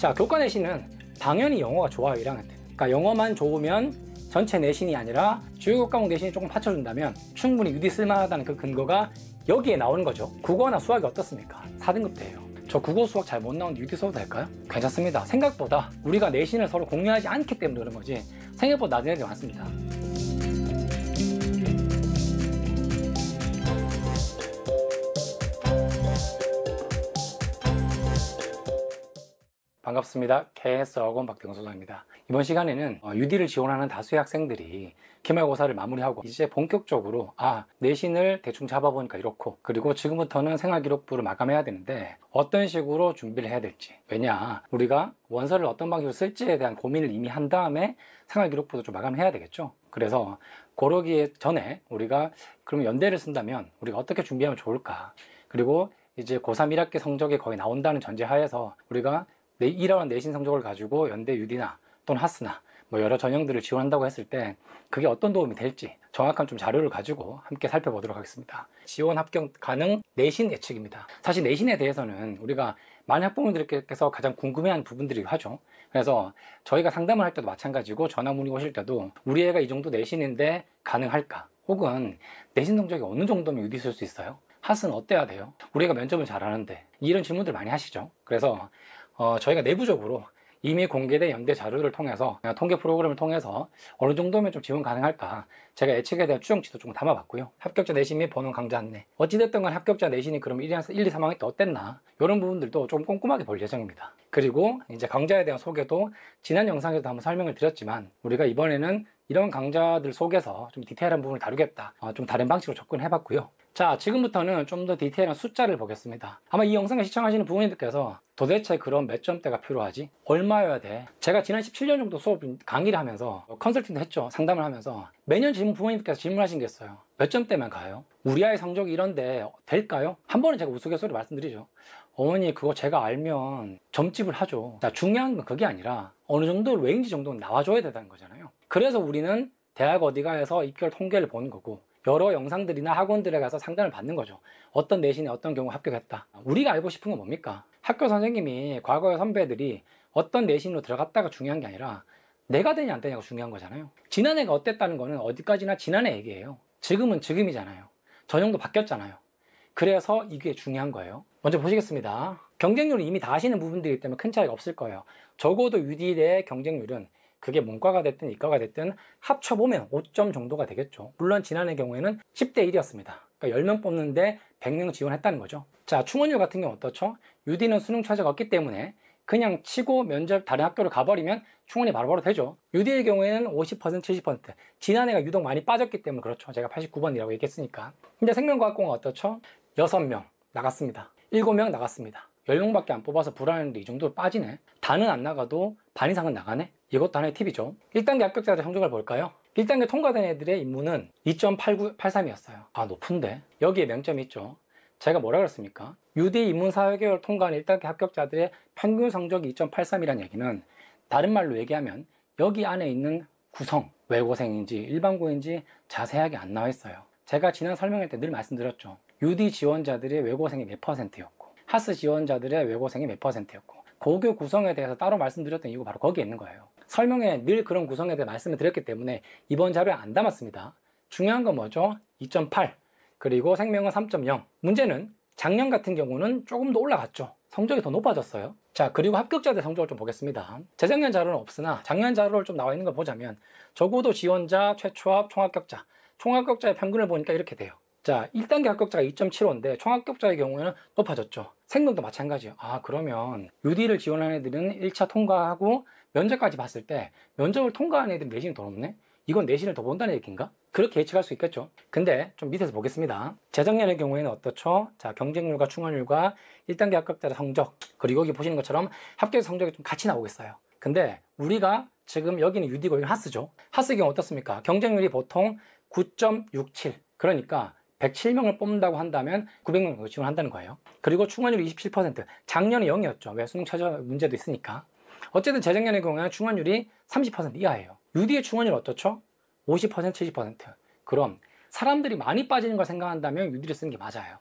자, 교과 내신은 당연히 영어가 좋아요, 1학년 때. 그러니까 영어만 좋으면 전체 내신이 아니라 주요 과목 내신이 조금 받쳐준다면 충분히 유디 쓸만하다는 그 근거가 여기에 나오는 거죠. 국어나 수학이 어떻습니까? 4등급 대예요. 저 국어 수학 잘 못 나오는데 유디 써도 될까요? 괜찮습니다. 생각보다 우리가 내신을 서로 공유하지 않기 때문에 그런 거지 생각보다 낮은 애들이 많습니다. 반갑습니다. KS 어건 박대건 소장입니다. 이번 시간에는 UD를 어, 지원하는 다수의 학생들이 기말고사를 마무리하고 이제 본격적으로 아 내신을 대충 잡아보니까 이렇고 그리고 지금부터는 생활기록부를 마감해야 되는데 어떤 식으로 준비를 해야 될지 왜냐 우리가 원서를 어떤 방식으로 쓸지에 대한 고민을 이미 한 다음에 생활기록부도 좀 마감해야 되겠죠 그래서 고르기 전에 우리가 그러면 연대를 쓴다면 우리가 어떻게 준비하면 좋을까 그리고 이제 고3 1학기 성적이 거의 나온다는 전제하에서 우리가 이러한 내신 성적을 가지고 연대 유디나 또는 하스나 뭐 여러 전형들을 지원한다고 했을 때 그게 어떤 도움이 될지 정확한 좀 자료를 가지고 함께 살펴보도록 하겠습니다. 지원 합격 가능 내신 예측입니다. 사실 내신에 대해서는 우리가 많은 학부모님들께서 가장 궁금해하는 부분들이 하죠. 그래서 저희가 상담을 할 때도 마찬가지고 전화 문의 오실 때도 우리 애가 이 정도 내신인데 가능할까? 혹은 내신 성적이 어느 정도면 유디 쓸수 있어요? 하스는 어때야 돼요? 우리가 면접을 잘하는데 이런 질문들 많이 하시죠. 그래서 어, 저희가 내부적으로 이미 공개된 연대 자료를 통해서 통계 프로그램을 통해서 어느 정도면 좀 지원 가능할까 제가 예측에 대한 추정치도 조금 담아봤고요. 합격자 내신 및 번호 강좌 안내. 어찌됐든 간 합격자 내신이 그럼 1, 2, 3학기 때 어땠나? 이런 부분들도 좀 꼼꼼하게 볼 예정입니다. 그리고 이제 강좌에 대한 소개도 지난 영상에서도 한번 설명을 드렸지만 우리가 이번에는 이런 강좌들 속에서 좀 디테일한 부분을 다루겠다 어, 좀 다른 방식으로 접근해 봤고요 자 지금부터는 좀 더 디테일한 숫자를 보겠습니다 아마 이 영상을 시청하시는 부모님들께서 도대체 그런 몇 점대가 필요하지? 얼마여야 돼? 제가 지난 17년 정도 수업 강의를 하면서 컨설팅도 했죠 상담을 하면서 매년 질문 부모님께서 질문하신 게 있어요 몇 점대면 가요? 우리 아이 성적이 이런데 될까요? 한 번은 제가 우스갯소리 말씀드리죠 어머니 그거 제가 알면 점집을 하죠 자 중요한 건 그게 아니라 어느 정도 range 정도는 나와줘야 된다는 거잖아요 그래서 우리는 대학 어디 가서 입결 통계를 보는 거고 여러 영상들이나 학원들에 가서 상담을 받는 거죠. 어떤 내신에 어떤 경우 합격했다. 우리가 알고 싶은 건 뭡니까? 학교 선생님이 과거의 선배들이 어떤 내신으로 들어갔다가 중요한 게 아니라 내가 되냐 안 되냐가 중요한 거잖아요. 지난해가 어땠다는 거는 어디까지나 지난해 얘기예요. 지금은 지금이잖아요. 전형도 바뀌었잖아요. 그래서 이게 중요한 거예요. 먼저 보시겠습니다. 경쟁률은 이미 다 아시는 부분들이기 때문에 큰 차이가 없을 거예요. 적어도 UD의 경쟁률은 그게 문과가 됐든 이과가 됐든 합쳐보면 5점 정도가 되겠죠. 물론 지난해 경우에는 10대 1이었습니다. 그러니까 10명 뽑는데 100명 지원했다는 거죠. 자, 충원율 같은 경우 어떻죠? UD는 수능 최저가 없기 때문에 그냥 치고 면접 다른 학교를 가버리면 충원이 바로바로 되죠. UD의 경우에는 50% 70% 지난해가 유독 많이 빠졌기 때문에 그렇죠. 제가 89번이라고 얘기했으니까. 근데 생명과학공은 어떻죠? 6명 나갔습니다. 7명 나갔습니다. 10명밖에 안 뽑아서 불안했는데 이 정도로 빠지네. 다는 안 나가도 반 이상은 나가네? 이것도 하나의 팁이죠. 1단계 합격자들 성적을 볼까요? 1단계 통과된 애들의 인문은 2.8983이었어요. 아, 높은데? 여기에 명점이 있죠. 제가 뭐라 그랬습니까? UD 인문 4개월 통과한 1단계 합격자들의 평균 성적이 2.83이라는 얘기는 다른 말로 얘기하면 여기 안에 있는 구성, 외고생인지 일반고인지 자세하게 안 나와 있어요. 제가 지난 설명할 때 늘 말씀드렸죠. UD 지원자들의 외고생이 몇 퍼센트였고, 하스 지원자들의 외고생이 몇 퍼센트였고, 고교 구성에 대해서 따로 말씀드렸던 이유가 바로 거기에 있는 거예요. 설명에 늘 그런 구성에 대해 말씀을 드렸기 때문에 이번 자료에 안 담았습니다. 중요한 건 뭐죠? 2.8 그리고 생명은 3.0 문제는 작년 같은 경우는 조금 더 올라갔죠. 성적이 더 높아졌어요. 자, 그리고 합격자들 성적을 좀 보겠습니다. 재작년 자료는 없으나 작년 자료를 좀 나와 있는 걸 보자면 적어도 지원자, 최초합, 총합격자, 총합격자의 평균을 보니까 이렇게 돼요. 자, 1단계 합격자가 2.75인데 총합격자의 경우에는 높아졌죠. 생명도 마찬가지예요. 아, 그러면 UD를 지원하는 애들은 1차 통과하고 면접까지 봤을 때 면접을 통과한 애들은 내신이 더 높네? 이건 내신을 더 본다는 얘기인가? 그렇게 예측할 수 있겠죠. 근데 좀 밑에서 보겠습니다. 재작년의 경우에는 어떻죠? 자, 경쟁률과 충원율과 1단계 합격자의 성적, 그리고 여기 보시는 것처럼 합격 성적이 좀 같이 나오고 있어요. 근데 우리가 지금 여기는 UD고 여기는 하스죠. 하스 경우 어떻습니까? 경쟁률이 보통 9.67. 그러니까 107명을 뽑는다고 한다면 900명 정도 지원한다는 거예요. 그리고 충원율이 27%. 작년에 0이었죠. 왜 수능 최저 문제도 있으니까. 어쨌든 재작년의 경우에는 충원율이 30% 이하예요. UD의 충원율 어떻죠? 50% 70%. 그럼 사람들이 많이 빠지는 걸 생각한다면 UD를 쓰는 게 맞아요.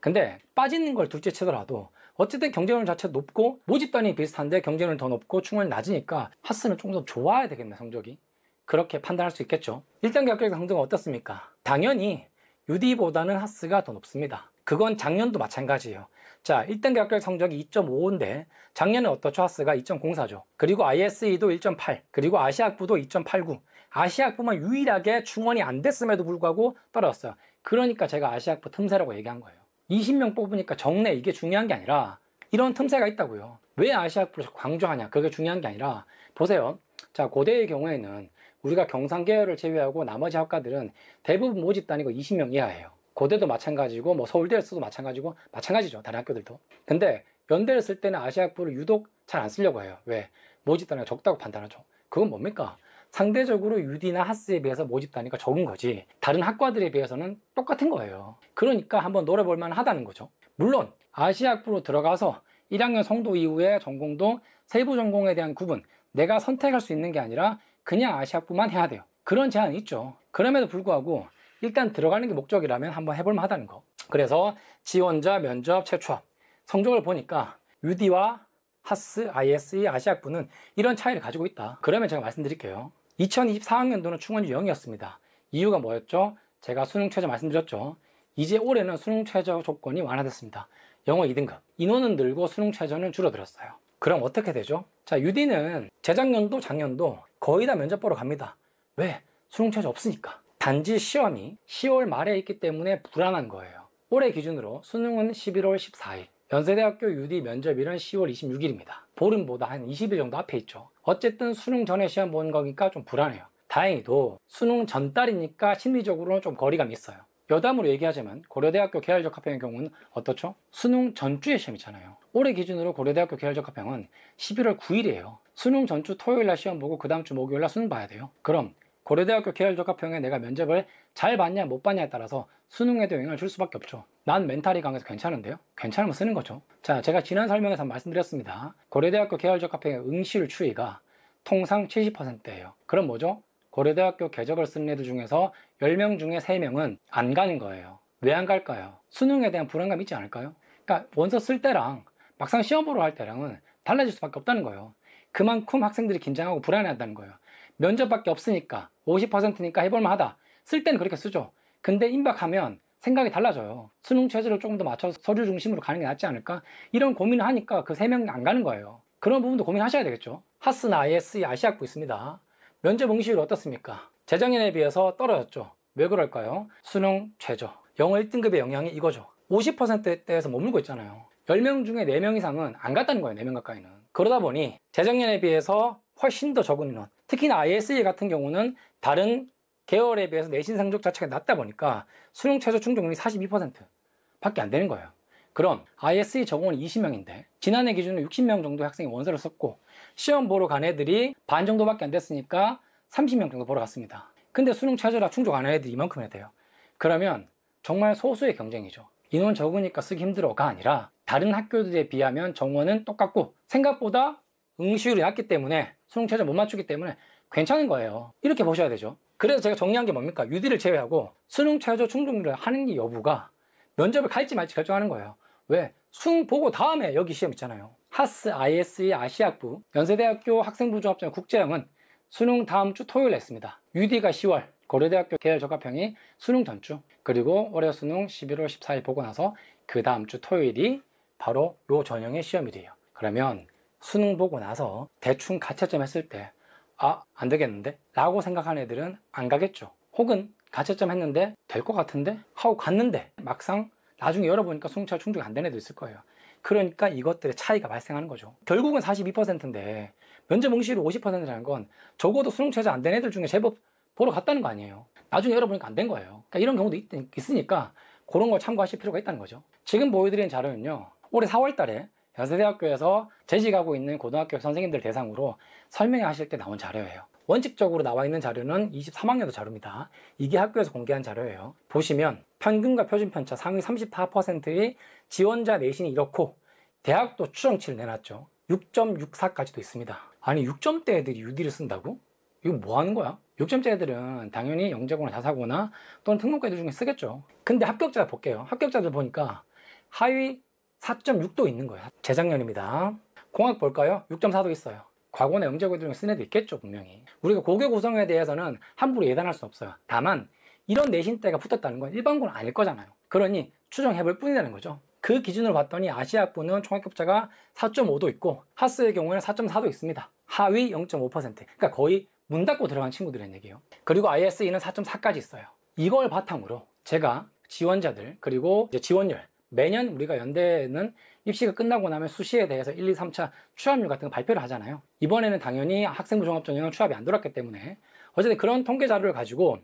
근데 빠지는 걸 둘째 치더라도 어쨌든 경쟁률 자체 높고 모집단이 비슷한데 경쟁률 더 높고 충원이 낮으니까 하스는 좀더 좋아야 되겠네 성적이 그렇게 판단할 수 있겠죠 1단계 합격자 성적은 어떻습니까? 당연히 UD보다는 하스가 더 높습니다. 그건 작년도 마찬가지예요. 자 1단계 합격 성적이 2.55인데 작년에 어떻죠? 하스가 2.04죠. 그리고 ISE도 1.8 그리고 아시아학부도 2.89 아시아학부만 유일하게 충원이 안 됐음에도 불구하고 떨어졌어요. 그러니까 제가 아시아학부 틈새라고 얘기한 거예요. 20명 뽑으니까 정내 이게 중요한 게 아니라 이런 틈새가 있다고요. 왜 아시아학부를 강조하냐? 그게 중요한 게 아니라 보세요. 자 고대의 경우에는 우리가 경상계열을 제외하고 나머지 학과들은 대부분 모집 단위가 20명 이하예요. 고대도 마찬가지고 뭐 서울대에서도 마찬가지고 마찬가지죠 다른 학교들도. 근데 연대를 쓸 때는 아시아학부를 유독 잘 안 쓰려고 해요. 왜? 모집 단위가 적다고 판단하죠. 그건 뭡니까? 상대적으로 유디나 하스에 비해서 모집 단위가 적은 거지 다른 학과들에 비해서는 똑같은 거예요. 그러니까 한번 노려볼 만하다는 거죠. 물론 아시아학부로 들어가서 1학년 성도 이후에 전공도 세부 전공에 대한 구분 내가 선택할 수 있는 게 아니라 그냥 아시아학부만 해야 돼요 그런 제한이 있죠 그럼에도 불구하고 일단 들어가는 게 목적이라면 한번 해볼 만 하다는 거 그래서 지원자, 면접, 최초합 성적을 보니까 UD와 하스, ISE, 아시아학부는 이런 차이를 가지고 있다 그러면 제가 말씀드릴게요 2024학년도는 충원이 0이었습니다. 이유가 뭐였죠? 제가 수능 최저 말씀드렸죠. 이제 올해는 수능 최저 조건이 완화됐습니다. 영어 2등급. 인원은 늘고 수능 최저는 줄어들었어요. 그럼 어떻게 되죠? 자, UD는 재작년도 작년도 거의 다 면접 보러 갑니다. 왜? 수능 최저 없으니까. 단지 시험이 10월 말에 있기 때문에 불안한 거예요. 올해 기준으로 수능은 11월 14일, 연세대학교 UD 면접일은 10월 26일입니다. 보름보다 한 20일 정도 앞에 있죠. 어쨌든 수능 전에 시험 보는 거니까 좀 불안해요. 다행히도 수능 전달이니까 심리적으로는 좀 거리감이 있어요. 여담으로 얘기하자면 고려대학교 계열적 합평의 경우는 어떻죠? 수능 전주에 시험이잖아요. 올해 기준으로 고려대학교 계열적 합평은 11월 9일이에요. 수능 전주 토요일 날 시험 보고 그 다음 주 목요일 날 수능 봐야 돼요. 그럼 고려대학교 계열적 합평에 내가 면접을 잘 봤냐 못 봤냐에 따라서 수능에도 영향을 줄 수밖에 없죠. 난 멘탈이 강해서 괜찮은데요? 괜찮으면 쓰는 거죠. 자, 제가 지난 설명에서 말씀드렸습니다. 고려대학교 계열적 합평의 응시율 추이가 통상 70%예요. 그럼 뭐죠? 고려대학교 궤적을 쓰는 애들 중에서 10명 중에 3명은 안 가는 거예요. 왜 안 갈까요? 수능에 대한 불안감 있지 않을까요? 그러니까 원서 쓸 때랑 막상 시험 보러 할 때랑은 달라질 수밖에 없다는 거예요. 그만큼 학생들이 긴장하고 불안해한다는 거예요. 면접밖에 없으니까 50%니까 해볼만 하다. 쓸 때는 그렇게 쓰죠. 근데 임박하면 생각이 달라져요. 수능 체제를 조금 더 맞춰서 서류 중심으로 가는 게 낫지 않을까? 이런 고민을 하니까 그 세 명이 안 가는 거예요. 그런 부분도 고민하셔야 되겠죠. 하스나 ISE, 아시아학부 있습니다. 면접 응시율 어떻습니까? 재작년에 비해서 떨어졌죠. 왜 그럴까요? 수능 최저. 영어 1등급의 영향이 이거죠. 50%대에서 머물고 있잖아요. 10명 중에 4명 이상은 안 갔다는 거예요. 4명 가까이는. 그러다 보니 재작년에 비해서 훨씬 더 적은 인원. 특히나 ISE 같은 경우는 다른 계열에 비해서 내신 성적 자체가 낮다 보니까 수능 최저 충족률이 42% 밖에 안 되는 거예요. 그럼 ISE 적응은 20명인데 지난해 기준으로 60명 정도 학생이 원서를 썼고 시험 보러 간 애들이 반 정도밖에 안 됐으니까 30명 정도 보러 갔습니다. 근데 수능 최저라 충족 안 한 애들이 이만큼이나 돼요. 그러면 정말 소수의 경쟁이죠. 인원 적으니까 쓰기 힘들어가 아니라 다른 학교들에 비하면 정원은 똑같고 생각보다 응시율이 낮기 때문에 수능 최저 못 맞추기 때문에 괜찮은 거예요. 이렇게 보셔야 되죠. 그래서 제가 정리한 게 뭡니까? 유디를 제외하고 수능 최저 충족률을 하는 게 여부가 면접을 갈지 말지 결정하는 거예요. 왜? 수능 보고 다음에 여기 시험 있잖아요. 하스 ISE 아시아학부 연세대학교 학생부 종합전 국제형은 수능 다음 주 토요일에 했습니다. UD가 10월, 고려대학교 계열 적합형이 수능 전주, 그리고 올해 수능 11월 14일 보고 나서 그 다음 주 토요일이 바로 요 전형의 시험일이에요. 그러면 수능 보고 나서 대충 가채점 했을 때 아, 안 되겠는데? 라고 생각하는 애들은 안 가겠죠. 혹은 가채점 했는데 될 것 같은데? 하고 갔는데 막상 나중에 열어보니까 수능차 충족이 안 되는 애도 있을 거예요. 그러니까 이것들의 차이가 발생하는 거죠. 결국은 42%인데 면접 응시율 50%라는 건 적어도 수능 최저 안 된 애들 중에 제법 보러 갔다는 거 아니에요. 나중에 열어보니까 안 된 거예요. 그러니까 이런 경우도 있, 있으니까 그런 걸 참고하실 필요가 있다는 거죠. 지금 보여드린 자료는요. 올해 4월 달에 연세대학교에서 재직하고 있는 고등학교 선생님들 대상으로 설명하실 때 나온 자료예요. 원칙적으로 나와 있는 자료는 23학년도 자료입니다. 이게 학교에서 공개한 자료예요. 보시면 평균과 표준 편차 상위 34%의 지원자 내신이 이렇고 대학도 추정치를 내놨죠. 6.64까지도 있습니다. 아니 6점대 애들이 UD를 쓴다고? 이거 뭐 하는 거야? 6점대 애들은 당연히 영재고나 자사고나 또는 특목고 애들 중에 쓰겠죠. 근데 합격자 볼게요. 합격자들 보니까 하위 4.6도 있는 거예요. 재작년입니다. 공학 볼까요? 6.4도 있어요. 과거나 영재고 중에 쓴 애도 있겠죠, 분명히. 우리가 고교 구성에 대해서는 함부로 예단할 수 없어요. 다만, 이런 내신대가 붙었다는 건 일반고는 아닐 거잖아요. 그러니 추정해 볼 뿐이라는 거죠. 그 기준으로 봤더니 아시아부는 총합격자가 4.5도 있고 하스의 경우에는 4.4도 있습니다. 하위 0.5%. 그러니까 거의 문 닫고 들어간 친구들의 얘기예요. 그리고 ISE는 4.4까지 있어요. 이걸 바탕으로 제가 지원자들 그리고 지원율 매년 우리가 연대는 입시가 끝나고 나면 수시에 대해서 1, 2, 3차 취업률 같은 거 발표를 하잖아요. 이번에는 당연히 학생부 종합전형은 취업이 안 들어왔기 때문에 어쨌든 그런 통계 자료를 가지고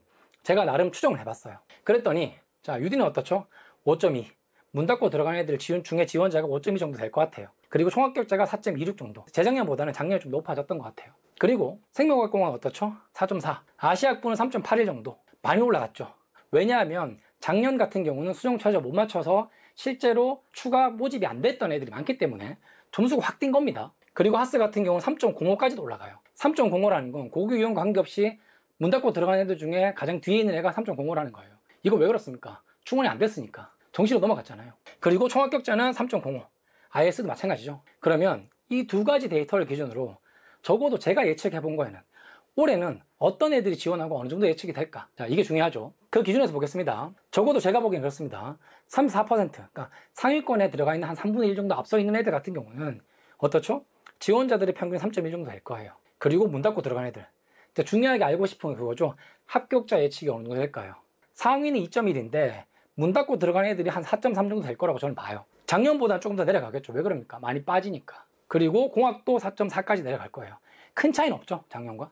제가 나름 추정을 해봤어요. 그랬더니 자 유디는 어떻죠? 5.2. 문 닫고 들어간 애들 지원, 중에 지원자가 5.2 정도 될 것 같아요. 그리고 총합격자가 4.26 정도. 재작년보다는 작년에 좀 높아졌던 것 같아요. 그리고 생명과학공학 어떻죠? 4.4. 아시아학부는 3.81 정도. 많이 올라갔죠. 왜냐하면 작년 같은 경우는 수정 최저 못 맞춰서 실제로 추가 모집이 안 됐던 애들이 많기 때문에 점수가 확 뛴 겁니다. 그리고 하스 같은 경우는 3.05까지도 올라가요. 3.05라는 건 고교 유형 관계없이 문 닫고 들어간 애들 중에 가장 뒤에 있는 애가 3.05라는 거예요. 이거 왜 그렇습니까? 충원이 안 됐으니까. 정시로 넘어갔잖아요. 그리고 총합격자는 3.05. IS도 마찬가지죠. 그러면 이 두 가지 데이터를 기준으로 적어도 제가 예측해 본 거에는 올해는 어떤 애들이 지원하고 어느 정도 예측이 될까? 자, 이게 중요하죠. 그 기준에서 보겠습니다. 적어도 제가 보기엔 그렇습니다. 34%, 그러니까 상위권에 들어가 있는 한 3분의 1 정도 앞서 있는 애들 같은 경우는 어떻죠? 지원자들의 평균 3.1 정도 될 거예요. 그리고 문 닫고 들어간 애들. 중요하게 알고 싶은 건 그거죠. 합격자 예측이 어느 정도 될까요? 상위는 2.1인데 문 닫고 들어간 애들이 한 4.3 정도 될 거라고 저는 봐요. 작년보다 조금 더 내려가겠죠. 왜 그럽니까? 많이 빠지니까. 그리고 공학도 4.4까지 내려갈 거예요. 큰 차이는 없죠. 작년과.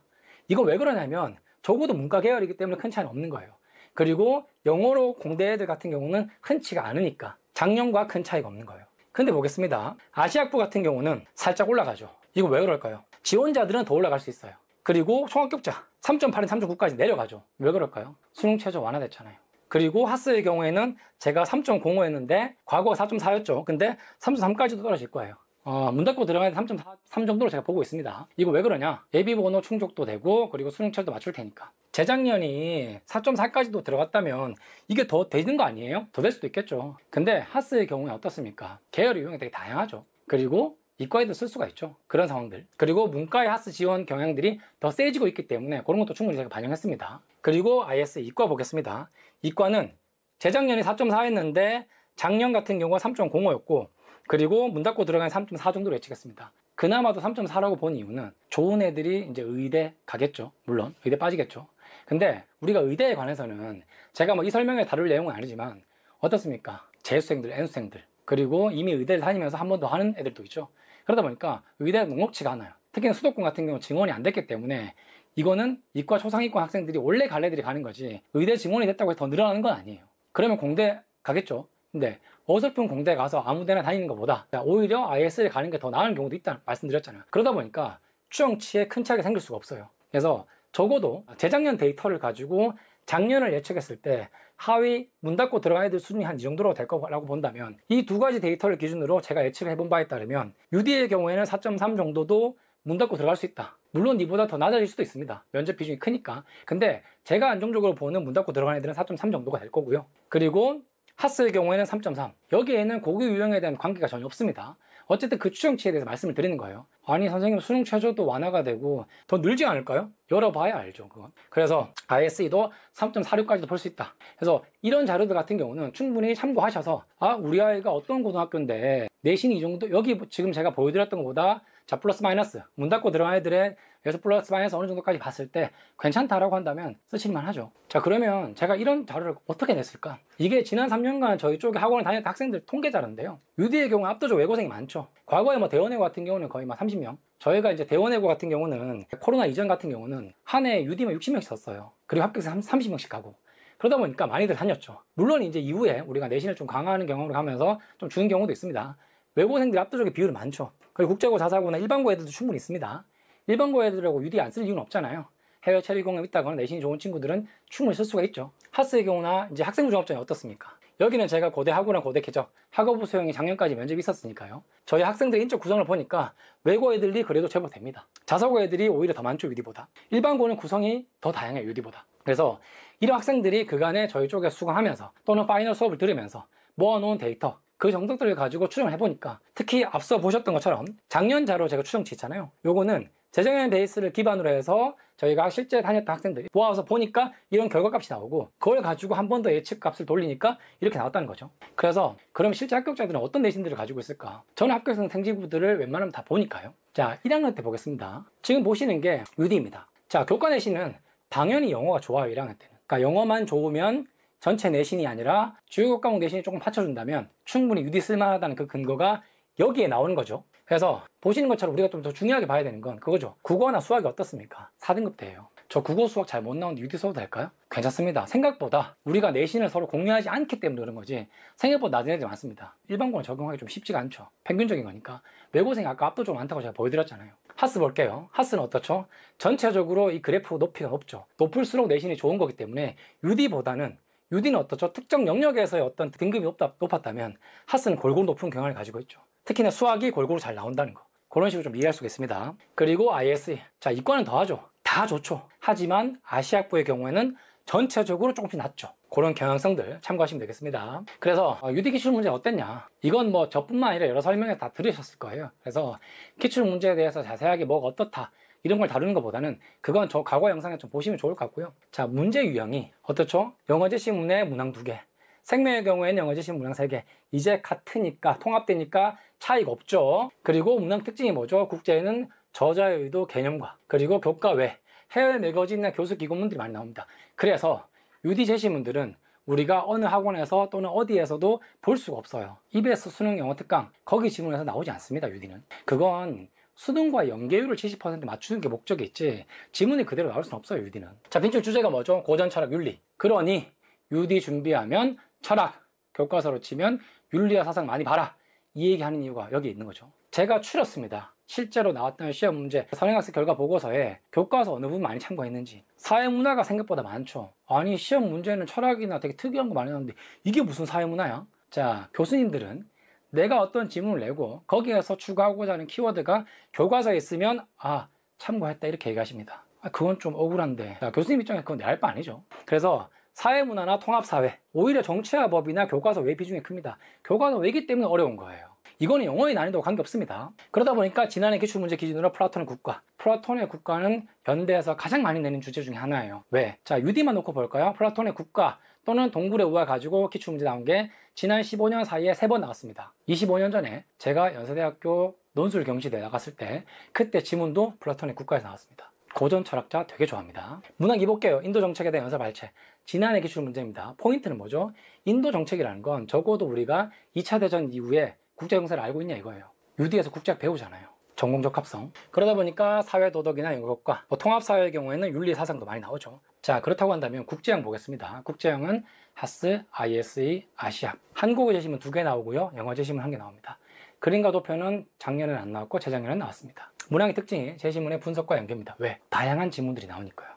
이거 왜 그러냐면 적어도 문과 계열이기 때문에 큰 차이는 없는 거예요. 그리고 영어로 공대 애들 같은 경우는 흔치가 않으니까 작년과 큰 차이가 없는 거예요. 근데 보겠습니다. 아시아부 같은 경우는 살짝 올라가죠. 이거 왜 그럴까요? 지원자들은 더 올라갈 수 있어요. 그리고 총합격자 3.8인 3.9까지 내려가죠. 왜 그럴까요? 수능 최저 완화됐잖아요. 그리고 하스의 경우에는 제가 3.05였는데 과거가 4.4였죠. 근데 3.3까지도 떨어질 거예요. 어, 문 닫고 들어가는 3.3 정도로 제가 보고 있습니다. 이거 왜 그러냐? 예비번호 충족도 되고 그리고 수능철도 맞출 테니까. 재작년이 4.4까지도 들어갔다면 이게 더 되는 거 아니에요? 더 될 수도 있겠죠. 근데 하스의 경우에 어떻습니까? 계열 유형이 되게 다양하죠. 그리고 이과에도 쓸 수가 있죠. 그런 상황들. 그리고 문과의 하스 지원 경향들이 더 세지고 있기 때문에 그런 것도 충분히 제가 반영했습니다. 그리고 IS 이과 보겠습니다. 이과는 재작년에 4.4였는데 작년 같은 경우가 3.05였고 그리고 문 닫고 들어간 3.4 정도로 예측했습니다. 그나마도 3.4라고 본 이유는 좋은 애들이 이제 의대 가겠죠. 물론 의대 빠지겠죠. 근데 우리가 의대에 관해서는 제가 뭐 이 설명에 다룰 내용은 아니지만 어떻습니까? 재수생들, N수생들 그리고 이미 의대를 다니면서 한 번 더 하는 애들도 있죠. 그러다 보니까 의대가 녹록치가 않아요. 특히 수도권 같은 경우 증원이 안 됐기 때문에 이거는 이과 초상위권 학생들이 원래 갈 애들이 가는 거지 의대 증원이 됐다고 해서 더 늘어나는 건 아니에요. 그러면 공대 가겠죠. 근데 어설픈 공대 가서 아무 데나 다니는 것보다 오히려 IS를 가는 게 더 나은 경우도 있다 말씀드렸잖아요. 그러다 보니까 추정치에 큰 차이가 생길 수가 없어요. 그래서 적어도 재작년 데이터를 가지고 작년을 예측했을 때 하위 문 닫고 들어간 애들 수준이 한 이 정도로 될 거라고 본다면 이 두 가지 데이터를 기준으로 제가 예측을 해본 바에 따르면 UD의 경우에는 4.3 정도도 문 닫고 들어갈 수 있다. 물론 이보다 더 낮아질 수도 있습니다. 면접 비중이 크니까. 근데 제가 안정적으로 보는 문 닫고 들어간 애들은 4.3 정도가 될 거고요. 그리고 하스의 경우에는 3.3. 여기에는 고교 유형에 대한 관계가 전혀 없습니다. 어쨌든 그 추정치에 대해서 말씀을 드리는 거예요. 아니 선생님 수능 최저도 완화가 되고 더 늘지 않을까요? 열어봐야 알죠 그건. 그래서 ISE도 3.46까지도 볼 수 있다. 그래서 이런 자료들 같은 경우는 충분히 참고하셔서 아 우리 아이가 어떤 고등학교인데 내신이 이 정도 여기 지금 제가 보여드렸던 것보다 자 플러스 마이너스. 문 닫고 들어간 애들의 여기서 플러스 마이너스 어느 정도까지 봤을 때 괜찮다라고 한다면 쓰실만 하죠. 자 그러면 제가 이런 자료를 어떻게 냈을까? 이게 지난 3년간 저희 쪽에 학원을 다녔던 학생들 통계 자료인데요. UD의 경우 압도적으로 외고생이 많죠. 과거에 뭐 대원외고 같은 경우는 거의 막 30명. 저희가 이제 대원외고 같은 경우는 코로나 이전 같은 경우는 한해 UD만 60명씩 썼어요. 그리고 합격생 30명씩 가고. 그러다 보니까 많이들 다녔죠. 물론 이제 이후에 우리가 내신을 좀 강화하는 경험을 하면서 좀 주는 경우도 있습니다. 외고생들이 압도적인 비율이 많죠. 그리고 국제고 자사고나 일반고 애들도 충분히 있습니다. 일반고 애들하고 UD 안쓸 이유는 없잖아요. 해외 체류 경험 있다거나 내신이 좋은 친구들은 충분히 쓸 수가 있죠. HASS의 경우나 이제 학생부 종합전형이 어떻습니까? 여기는 제가 고대 학우랑 고대 계적 학업우수형이 작년까지 면접이 있었으니까요. 저희 학생들 인적 구성을 보니까 외고 애들이 그래도 제법 됩니다. 자사고 애들이 오히려 더 많죠, UD보다. 일반고는 구성이 더 다양해요, UD보다. 그래서 이런 학생들이 그간에 저희 쪽에 수강하면서 또는 final 수업을 들으면서 모아놓은 데이터 그 정석들을 가지고 추정을 해보니까 특히 앞서 보셨던 것처럼 작년자로 제가 추정치 있잖아요. 요거는 재정연 베이스를 기반으로 해서 저희가 실제 다녔던 학생들이 모아서 보니까 이런 결과값이 나오고 그걸 가지고 한 번 더 예측값을 돌리니까 이렇게 나왔다는 거죠. 그래서 그럼 실제 합격자들은 어떤 내신들을 가지고 있을까? 저는 합격생 생지부들을 웬만하면 다 보니까요. 자, 1학년 때 보겠습니다. 지금 보시는 게 UD입니다. 자, 교과 내신은 당연히 영어가 좋아요, 1학년 때는. 그러니까 영어만 좋으면 전체 내신이 아니라 주요 과목 내신이 조금 받쳐준다면 충분히 UD 쓸만하다는 그 근거가 여기에 나오는 거죠. 그래서 보시는 것처럼 우리가 좀 더 중요하게 봐야 되는 건 그거죠. 국어나 수학이 어떻습니까? 4등급 때예요. 저 국어 수학 잘 못 나오는데 UD 써도 될까요? 괜찮습니다. 생각보다 우리가 내신을 서로 공유하지 않기 때문에 그런 거지 생각보다 낮은 애들이 많습니다. 일반고는 적용하기 좀 쉽지가 않죠. 평균적인 거니까. 외고생이 아까 압도적으로 많다고 제가 보여드렸잖아요. 하스 볼게요. 하스는 어떻죠? 전체적으로 이 그래프 높이가 높죠. 높을수록 내신이 좋은 거기 때문에 UD보다는 UD는 어떻죠? 특정 영역에서의 어떤 등급이 높다, 높았다면 하스는 골고루 높은 경향을 가지고 있죠. 특히나 수학이 골고루 잘 나온다는 거. 그런 식으로 좀 이해할 수가 있습니다. 그리고 ISE. 자, 이과는 더하죠. 다 좋죠. 하지만 아시학부의 경우에는 전체적으로 조금씩 낮죠. 그런 경향성들 참고하시면 되겠습니다. 그래서 UD 어, 기출 문제 어땠냐? 이건 뭐 저뿐만 아니라 여러 설명에 다 들으셨을 거예요. 그래서 기출 문제에 대해서 자세하게 뭐가 어떻다 이런 걸 다루는 것보다는 그건 저 과거 영상에 좀 보시면 좋을 것 같고요. 자, 문제 유형이 어떻죠? 영어제 시문의 문항 두 개, 생명의 경우에는 영어제 시문 문항 세 개. 이제 같으니까 통합되니까 차이가 없죠. 그리고 문항 특징이 뭐죠? 국제에는 저자의 의도 개념과 그리고 교과 외 해외 매거진이나 교수 기고문들이 많이 나옵니다. 그래서 UD 제시문들은 우리가 어느 학원에서 또는 어디에서도 볼 수가 없어요. EBS 수능 영어 특강 거기 지문에서 나오지 않습니다. UD는 그건 수능과 연계율을 70% 맞추는 게 목적이있지 지문이 그대로 나올 수는 없어요 UD는. 자 빈출 주제가 뭐죠? 고전 철학 윤리. 그러니 UD 준비하면 철학 교과서로 치면 윤리와 사상 많이 봐라. 이 얘기하는 이유가 여기 있는 거죠. 제가 추렸습니다. 실제로 나왔던 시험 문제 선행학습 결과 보고서에 교과서 어느 부분 많이 참고했는지. 사회문화가 생각보다 많죠. 아니 시험 문제는 철학이나 되게 특이한 거 많이 나오는데 이게 무슨 사회문화야? 자 교수님들은 내가 어떤 지문을 내고 거기에서 추가하고자 하는 키워드가 교과서에 있으면 아 참고했다 이렇게 얘기하십니다. 아, 그건 좀 억울한데. 자, 교수님 입장에 그건 내 할 바 아니죠. 그래서 사회문화나 통합사회 오히려 정치와 법이나 교과서 외 비중이 큽니다. 교과서 외기 때문에 어려운 거예요. 이거는 영어의 난이도와 관계없습니다. 그러다 보니까 지난해 기출문제 기준으로 플라톤의 국가 플라톤의 국가는 연대에서 가장 많이 내는 주제 중에 하나예요. 왜? 자 UD만 놓고 볼까요? 플라톤의 국가 또는 동굴의 우화 가지고 기출 문제 나온 게 지난 15년 사이에 세 번 나왔습니다. 25년 전에 제가 연세대학교 논술 경시대 나갔을 때 그때 지문도 플라톤의 국가에서 나왔습니다. 고전 철학자 되게 좋아합니다. 문학 이볼게요. 인도 정책에 대한 연사 발췌. 지난해 기출 문제입니다. 포인트는 뭐죠? 인도 정책이라는 건 적어도 우리가 2차 대전 이후에 국제 정세를 알고 있냐 이거예요. UD에서 국제학 배우잖아요. 전공적 합성. 그러다 보니까 사회도덕이나 영역과 뭐 통합사회의 경우에는 윤리사상도 많이 나오죠. 자, 그렇다고 한다면 국제형 보겠습니다. 국제형은 하스, ISE, 아시아. 한국어 제시문 두 개 나오고요. 영어 제시문 한 개 나옵니다. 그림과 도표는 작년에는 안 나왔고 재작년에는 나왔습니다. 문항의 특징이 제시문의 분석과 연계입니다. 왜? 다양한 지문들이 나오니까요.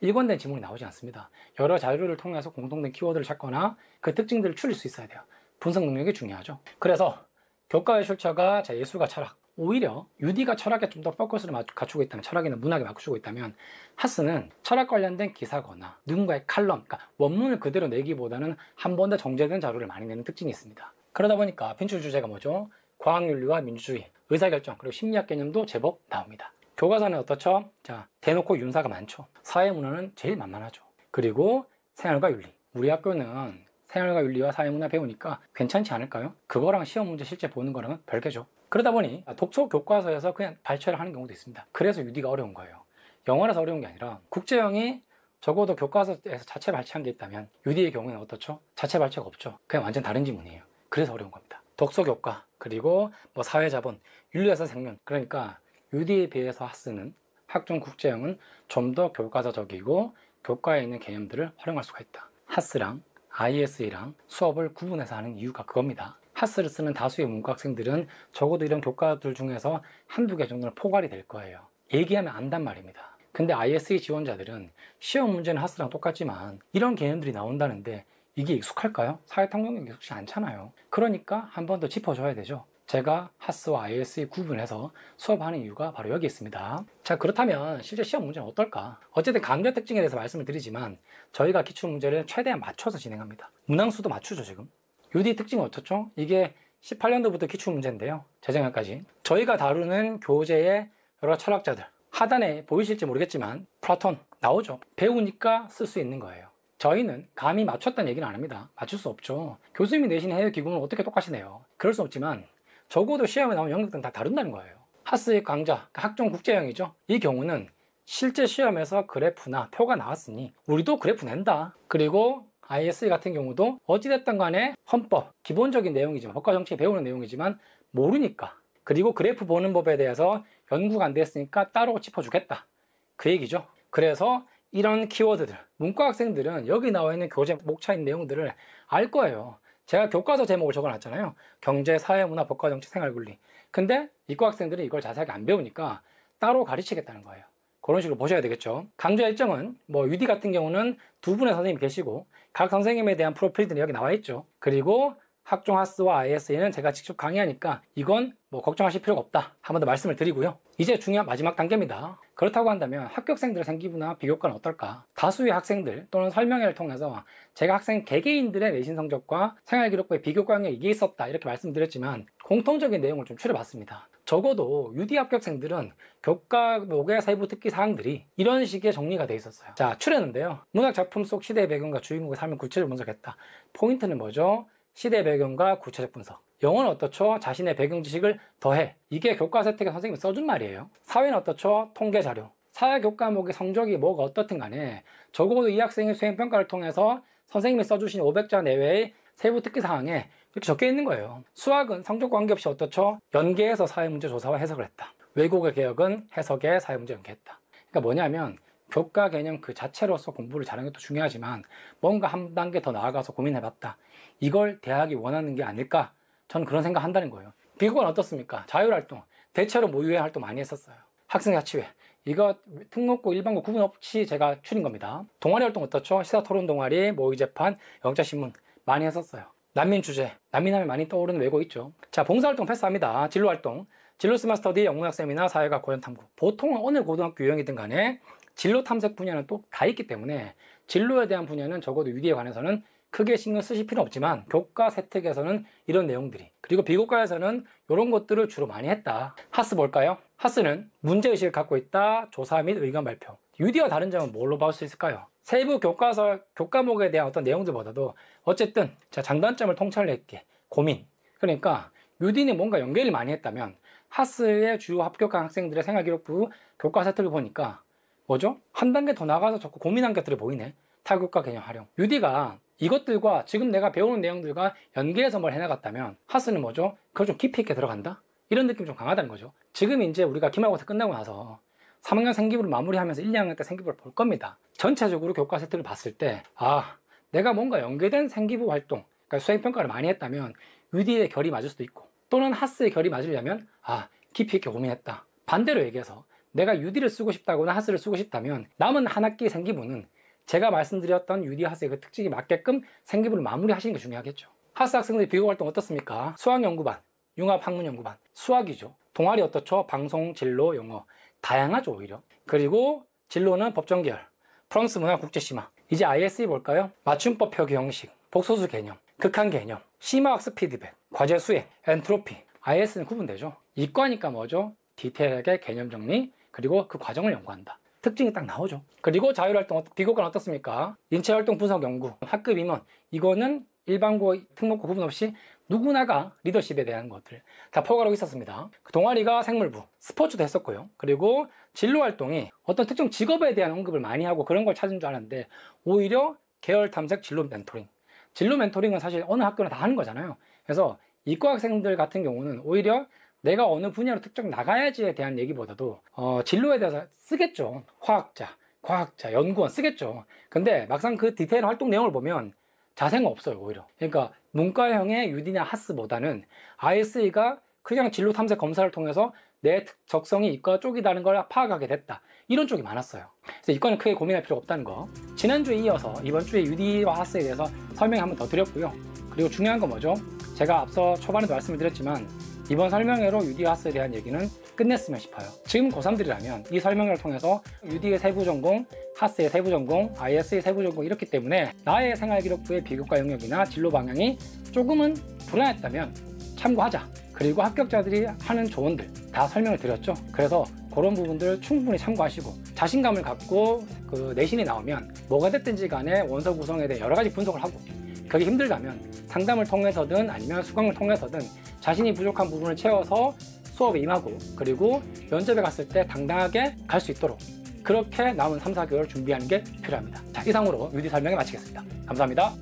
일관된 지문이 나오지 않습니다. 여러 자료를 통해서 공통된 키워드를 찾거나 그 특징들을 추릴 수 있어야 돼요. 분석 능력이 중요하죠. 그래서 교과의 출처가 예술과 철학, 오히려 UD가 철학에 좀 더 포커스를 갖추고 있다면 철학이나 문학에 맞추고 있다면 하스는 철학 관련된 기사거나 누군가의 칼럼, 그러니까 원문을 그대로 내기보다는 한 번 더 정제된 자료를 많이 내는 특징이 있습니다. 그러다 보니까 빈출 주제가 뭐죠? 과학윤리와 민주주의, 의사결정, 그리고 심리학 개념도 제법 나옵니다. 교과서는 어떻죠? 자, 대놓고 윤사가 많죠. 사회문화는 제일 만만하죠. 그리고 생활과 윤리. 우리 학교는 생활과 윤리와 사회문화 배우니까 괜찮지 않을까요? 그거랑 시험 문제 실제 보는 거랑은 별개죠. 그러다 보니 독서 교과서에서 그냥 발췌를 하는 경우도 있습니다. 그래서 유디가 어려운 거예요. 영어라서 어려운 게 아니라 국제형이 적어도 교과서에서 자체 발췌한 게 있다면 유디의 경우에는 어떻죠? 자체 발췌가 없죠. 그냥 완전 다른 지문이에요. 그래서 어려운 겁니다. 독서 교과 그리고 뭐 사회자본, 윤리에서 생명 그러니까 유디에 비해서 하스는 학종 국제형은 좀 더 교과서적이고 교과에 있는 개념들을 활용할 수가 있다. 하스랑 ISE랑 수업을 구분해서 하는 이유가 그겁니다. 하스를 쓰는 다수의 문과학생들은 적어도 이런 교과들 중에서 한두 개 정도는 포괄이 될 거예요. 얘기하면 안단 말입니다. 근데 ISE 지원자들은 시험 문제는 하스랑 똑같지만 이런 개념들이 나온다는데 이게 익숙할까요? 사회탐구는 익숙치 않잖아요. 그러니까 한 번 더 짚어줘야 되죠. 제가 하스와 ISE 구분해서 수업하는 이유가 바로 여기 있습니다. 자 그렇다면 실제 시험 문제는 어떨까? 어쨌든 강좌 특징에 대해서 말씀을 드리지만 저희가 기출 문제를 최대한 맞춰서 진행합니다. 문항수도 맞추죠 지금. UD 특징은 어떻죠? 이게 18년도부터 기출 문제인데요. 재작년까지. 저희가 다루는 교재의 여러 철학자들. 하단에 보이실지 모르겠지만 플라톤 나오죠. 배우니까 쓸 수 있는 거예요. 저희는 감히 맞췄다는 얘기는 안 합니다. 맞출 수 없죠. 교수님이 내신 해외 지문을 어떻게 똑같이 내요? 그럴 수 없지만 적어도 시험에 나오는 영역들은 다 다룬다는 거예요. HASS의 강좌, 그러니까 학종 국제형이죠. 이 경우는 실제 시험에서 그래프나 표가 나왔으니 우리도 그래프 낸다. 그리고 ISE 같은 경우도 어찌됐든 간에 헌법, 기본적인 내용이지만, 법과 정치 배우는 내용이지만 모르니까. 그리고 그래프 보는 법에 대해서 연구가 안 됐으니까 따로 짚어주겠다. 그 얘기죠. 그래서 이런 키워드들, 문과 학생들은 여기 나와 있는 교재 목차인 내용들을 알 거예요. 제가 교과서 제목을 적어놨잖아요. 경제, 사회, 문화, 법과 정치, 생활, 권리. 근데 이과 학생들은 이걸 자세하게 안 배우니까 따로 가르치겠다는 거예요. 그런 식으로 보셔야 되겠죠. 강좌 일정은 뭐 UD 같은 경우는 두 분의 선생님이 계시고 각 선생님에 대한 프로필들이 여기 나와 있죠. 그리고 학종 하스와 IS에는 제가 직접 강의하니까 이건 뭐 걱정하실 필요가 없다. 한 번 더 말씀을 드리고요. 이제 중요한 마지막 단계입니다. 그렇다고 한다면 합격생들의 생기부나 비교과는 어떨까? 다수의 학생들 또는 설명회를 통해서 제가 학생 개개인들의 내신 성적과 생활기록부의 비교과 영역이 이게 있었다 이렇게 말씀드렸지만 공통적인 내용을 좀 추려봤습니다. 적어도 UD 합격생들은 교과 목의 세부 특기 사항들이 이런 식의 정리가 돼 있었어요. 자, 추려는데요. 문학 작품 속 시대의 배경과 주인공의 삶을 구체적으로 분석했다. 포인트는 뭐죠? 시대 배경과 구체적 분석. 영어는 어떻죠? 자신의 배경 지식을 더해. 이게 교과 세특에 선생님이 써준 말이에요. 사회는 어떻죠? 통계 자료. 사회 교과목의 성적이 뭐가 어떻든 간에 적어도 이 학생의 수행평가를 통해서 선생님이 써주신 500자 내외의 세부 특기 사항에 이렇게 적혀 있는 거예요. 수학은 성적 관계없이 어떻죠? 연계해서 사회문제 조사와 해석을 했다. 외국의 개혁은 해석에 사회문제 연계했다. 그러니까 뭐냐면 교과 개념 그 자체로서 공부를 잘하는 것도 중요하지만 뭔가 한 단계 더 나아가서 고민해봤다. 이걸 대학이 원하는 게 아닐까? 저는 그런 생각 한다는 거예요. 비교과는 어떻습니까? 자율활동. 대체로 모의회 활동 많이 했었어요. 학생자치회. 이거 특목고, 일반고 구분 없이 제가 추린 겁니다. 동아리 활동 어떻죠? 시사토론 동아리, 모의재판, 영자신문 많이 했었어요. 난민 주제, 난민하면 많이 떠오르는 외고 있죠. 자, 봉사활동 패스합니다. 진로활동. 진로스마 스터디, 영문학 세미나, 사회가 고연 탐구. 보통 어느 고등학교 유형이든 간에 진로 탐색 분야는 또 다 있기 때문에 진로에 대한 분야는 적어도 유디에 관해서는 크게 신경 쓰실 필요 없지만 교과 세특에서는 이런 내용들이 그리고 비교과에서는 이런 것들을 주로 많이 했다. 하스 볼까요? 하스는 문제의식을 갖고 있다. 조사 및 의견 발표. 유디와 다른 점은 뭘로 볼 수 있을까요? 세부 교과서, 교과목에 대한 어떤 내용들보다도 어쨌든 자, 장단점을 통찰했게 고민. 그러니까 유디는 뭔가 연결을 많이 했다면 하스의 주요 합격한 학생들의 생활기록부 교과 세특을 보니까 뭐죠? 한 단계 더 나가서 자꾸 고민한 것들이 보이네. 타격과 개념 활용. 유디가 이것들과 지금 내가 배우는 내용들과 연계해서 뭘 해나갔다면 하스는 뭐죠? 그걸 좀 깊이 있게 들어간다? 이런 느낌이 좀 강하다는 거죠. 지금 이제 우리가 기말고사 끝나고 나서 3학년 생기부를 마무리하면서 1, 2학년 때 생기부를 볼 겁니다. 전체적으로 교과 세트를 봤을 때, 아, 내가 뭔가 연계된 생기부 활동, 그러니까 수행평가를 많이 했다면 UD의 결이 맞을 수도 있고, 또는 하스의 결이 맞으려면, 아, 깊이 있게 고민했다. 반대로 얘기해서, 내가 UD를 쓰고 싶다거나 하스를 쓰고 싶다면, 남은 한 학기 생기부는 제가 말씀드렸던 UD 하스의 그 특징이 맞게끔 생기부를 마무리하시는 게 중요하겠죠. 하스 학생들이 비교 활동 어떻습니까? 수학연구반, 융합학문연구반, 수학이죠. 동아리 어떻죠? 방송, 진로, 영어. 다양하죠, 오히려. 그리고 진로는 법정계열, 프랑스 문화 국제심화. 이제 ISE 볼까요? 맞춤법 표기 형식, 복소수 개념, 극한 개념, 심화학습 피드백, 과제 수행, 엔트로피. IS는 구분되죠. 이과니까 뭐죠? 디테일하게 개념 정리, 그리고 그 과정을 연구한다. 특징이 딱 나오죠. 그리고 자율활동, 비교과는 어떻습니까? 인체활동 분석 연구, 학급 임원. 이거는 일반고, 특목고 구분 없이 누구나가 리더십에 대한 것들 다 포괄하고 있었습니다. 그 동아리가 생물부, 스포츠도 했었고요. 그리고 진로 활동이 어떤 특정 직업에 대한 언급을 많이 하고 그런 걸 찾은 줄 알았는데 오히려 계열 탐색 진로 멘토링. 진로 멘토링은 사실 어느 학교나 다 하는 거잖아요. 그래서 이과 학생들 같은 경우는 오히려 내가 어느 분야로 특정 나가야지에 대한 얘기보다도 어, 진로에 대해서 쓰겠죠. 화학자, 과학자, 연구원 쓰겠죠. 근데 막상 그 디테일 활동 내용을 보면 자세가 없어요, 오히려. 그러니까 문과형의 유디냐 하스보다는 ISE가 그냥 진로 탐색 검사를 통해서 내 적성이 이과 쪽이라는 걸 파악하게 됐다. 이런 쪽이 많았어요. 그래서 이과는 크게 고민할 필요 없다는 거. 지난주에 이어서 이번 주에 UD와 하스에 대해서 설명 한번 더 드렸고요. 그리고 중요한 건 뭐죠? 제가 앞서 초반에도 말씀을 드렸지만 이번 설명회로 UD하스에 대한 얘기는 끝냈으면 싶어요. 지금 고3들이라면 이 설명회를 통해서 UD의 세부 전공, 하스의 세부 전공, IS의 세부 전공 이렇기 때문에 나의 생활기록부의 비교과 영역이나 진로 방향이 조금은 불안했다면 참고하자. 그리고 합격자들이 하는 조언들 다 설명을 드렸죠. 그래서 그런 부분들 충분히 참고하시고 자신감을 갖고 그 내신이 나오면 뭐가 됐든지 간에 원서 구성에 대해 여러 가지 분석을 하고 그게 힘들다면 상담을 통해서든 아니면 수강을 통해서든 자신이 부족한 부분을 채워서 수업에 임하고 그리고 면접에 갔을 때 당당하게 갈 수 있도록 그렇게 남은 3, 4개월 준비하는 게 필요합니다. 자, 이상으로 유디 설명을 마치겠습니다. 감사합니다.